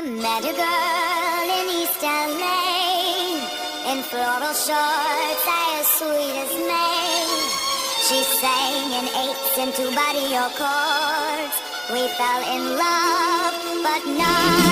I met a girl in East LA in floral shorts, as sweet as May. She sang in eights and two body chords. We fell in love, but not